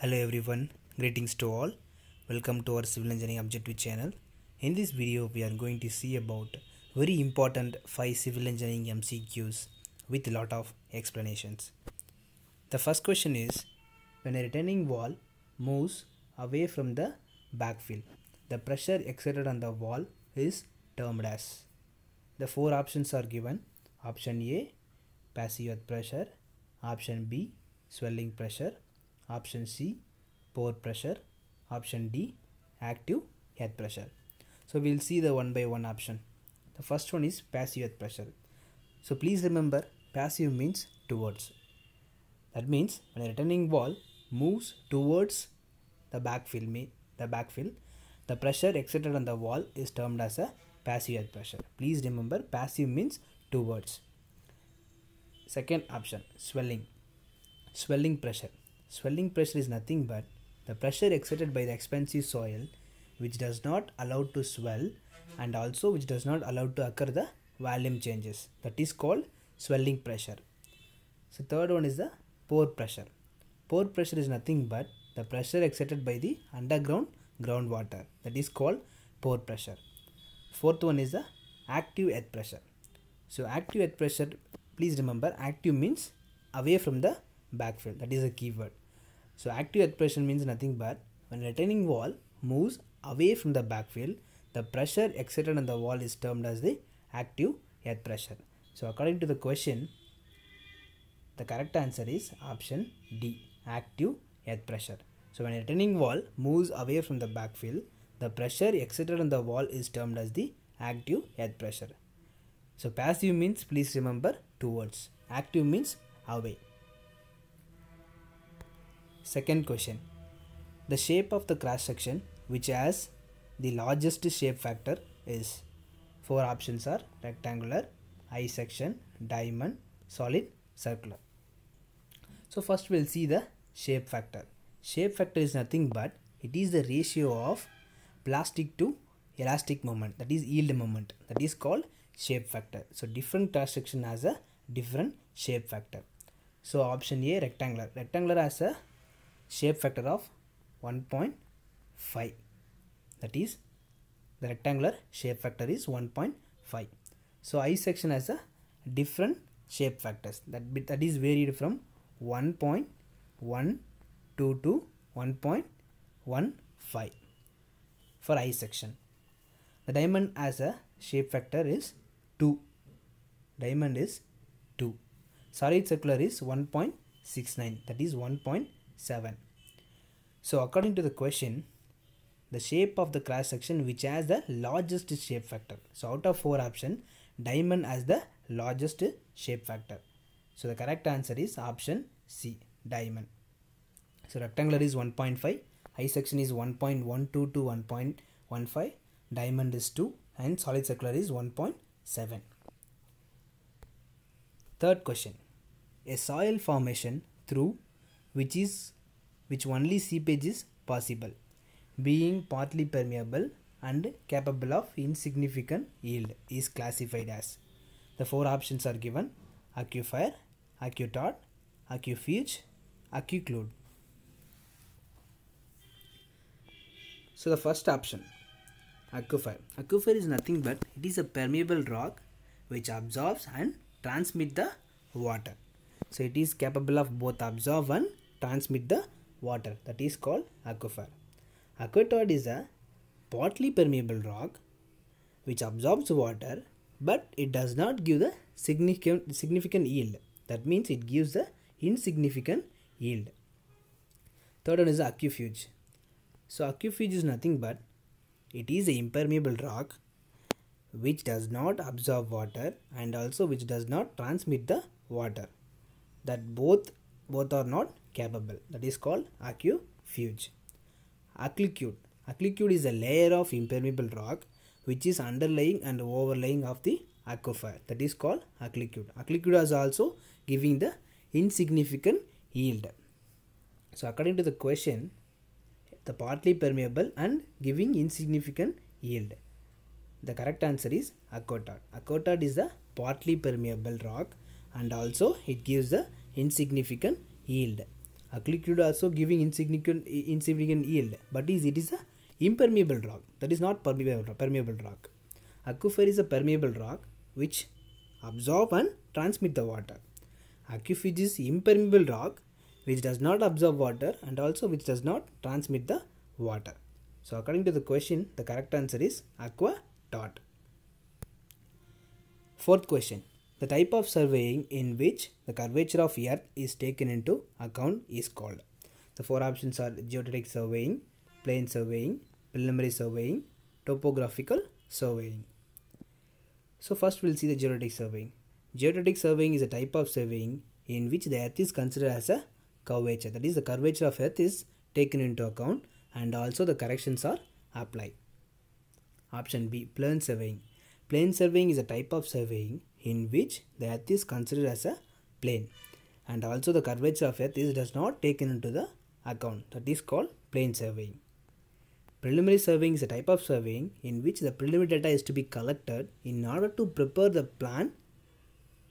Hello everyone, greetings to all. Welcome to our civil engineering objective channel. In this video, we are going to see about very important 5 civil engineering MCQs with a lot of explanations. The first question is when a retaining wall moves away from the backfill, the pressure exerted on the wall is termed as. The four options are given. Option A passive earth pressure, option B swelling pressure, option C pore pressure, option D active earth pressure. So we'll see the one by one option. The first one is passive earth pressure. So please remember passive means towards. That means when a retaining wall moves towards the backfill, the backfill, the pressure exerted on the wall is termed as a passive earth pressure. Please remember passive means towards. Second option swelling. Swelling pressure. Swelling pressure is nothing but the pressure exerted by the expansive soil which does not allow to swell and also which does not allow to occur the volume changes. That is called swelling pressure. So third one is the pore pressure. Pore pressure is nothing but the pressure exerted by the underground groundwater. That is called pore pressure. Fourth one is the active earth pressure. So active earth pressure, please remember active means away from the backfill. That is a keyword. So active pressure means nothing but when retaining wall moves away from the backfill, the pressure exerted on the wall is termed as the active earth pressure. So according to the question, the correct answer is option D, active earth pressure. So when retaining wall moves away from the backfill, the pressure exerted on the wall is termed as the active earth pressure. So passive means please remember towards. Active means away. Second question. The shape of the cross section which has the largest shape factor is four options are rectangular, I section, diamond, solid, circular. So first we'll see the shape factor. Shape factor is nothing but it is the ratio of plastic to elastic moment that is yield moment that is called shape factor. So different cross section has a different shape factor. So option A rectangular. Rectangular has a shape factor of 1.5 that is the rectangular shape factor is 1.5 so i section has a different shape factors. That bit that is varied from 1.1 to 1.15 for i section. The diamond as a shape factor is 2 diamond is 2 solid circular is 1.69 that is 1.7 so according to the question the shape of the cross section which has the largest shape factor. So out of four option, diamond has the largest shape factor. So the correct answer is option C, diamond. So rectangular is 1.5, I section is 1.12 to 1.15, diamond is 2 and solid circular is 1.7. Third question, a soil formation through which is which only seepage is possible being partly permeable and capable of insignificant yield is classified as. The four options are given aquifer, aquitard, aquifuge, aquiclude. So the first option aquifer. Aquifer is nothing but it is a permeable rock which absorbs and transmit the water. So it is capable of both absorb and transmit the water that is called aquifer. Aquitard is a partly permeable rock which absorbs water but it does not give the significant significant yield. That means it gives the insignificant yield. Third one is aquifuge. So aquifuge is nothing but it is a impermeable rock which does not absorb water and also which does not transmit the water. That both both are not capable. That is called aquifuge. Aquiclude. Aquiclude is a layer of impermeable rock which is underlying and overlying of the aquifer. That is called aquiclude. Aquiclude is also giving the insignificant yield. So according to the question, the partly permeable and giving insignificant yield. The correct answer is aquitard. Aquitard is the partly permeable rock and also it gives the insignificant yield. Aquiclude also giving insignificant insignificant yield, but is it is a impermeable rock. That is not permeable permeable rock. Aquifer is a permeable rock which absorb and transmit the water. Aquifuge is impermeable rock which does not absorb water and also which does not transmit the water. So according to the question, the correct answer is aqua dot. Fourth question. The type of surveying in which the curvature of earth is taken into account is called. The four options are geodetic surveying, plane surveying, preliminary surveying, topographical surveying. So first we'll see the geodetic surveying. Geodetic surveying is a type of surveying in which the earth is considered as a curvature. That is the curvature of earth is taken into account and also the corrections are applied. Option B plane surveying. Plane surveying is a type of surveying in which the earth is considered as a plane and also the curvature of earth is does not taken into the account that is called plane surveying. Preliminary surveying is a type of surveying in which the preliminary data is to be collected in order to prepare the plan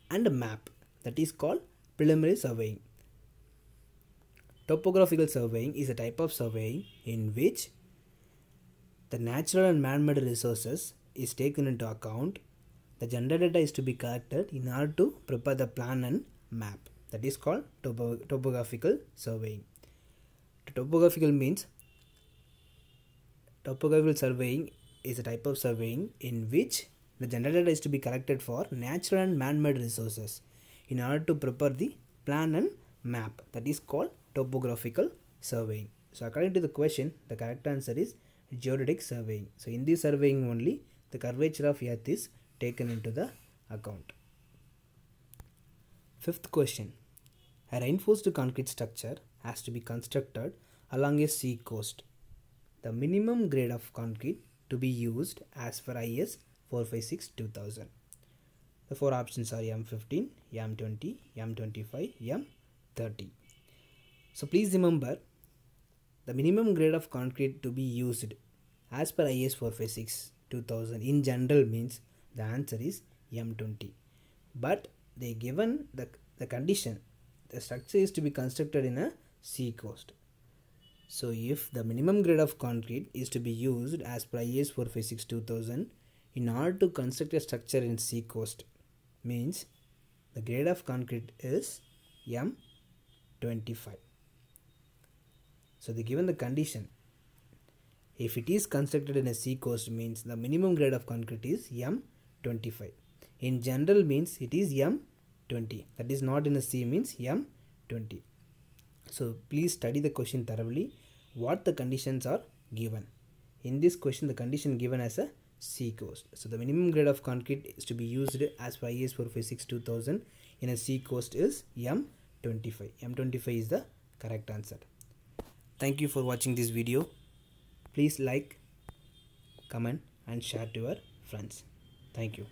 and a map that is called preliminary surveying. Topographical surveying is a type of surveying in which the natural and man-made resources is taken into account the general data is to be collected in order to prepare the plan and map. That is called topo topographical surveying. Topographical means topographical surveying is a type of surveying in which the general data is to be collected for natural and man-made resources in order to prepare the plan and map. That is called topographical surveying. So according to the question, the correct answer is geodetic surveying. So in this surveying only, the curvature of earth is taken into the account. Fifth question. A reinforced concrete structure has to be constructed along a sea coast. The minimum grade of concrete to be used as per IS 456 2000. The four options are M15, M20, M25, M30. So please remember the minimum grade of concrete to be used as per IS 456 2000 in general means the answer is M20. But they given the, the condition the structure is to be constructed in a sea coast. So if the minimum grade of concrete is to be used as per IS 456 2000 in order to construct a structure in sea coast means the grade of concrete is M25. So they given the condition if it is constructed in a sea coast means the minimum grade of concrete is M 25 in general means it is m20 that is not in a sea means m20 so please study the question thoroughly. What the conditions are given. In this question the condition given as a sea coast so the minimum grade of concrete is to be used as per IS 456 2000 in a sea coast is m25 m25 is the correct answer. Thank you for watching this video. Please like comment and share to your friends Thank you.